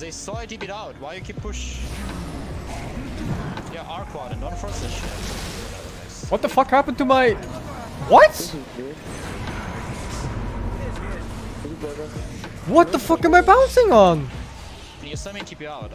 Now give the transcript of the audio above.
they saw it, it out. Why you keep push? Yeah, R quad and don't force this shit. What the fuck happened to my... What? What the fuck am I bouncing on? You saw me TP out.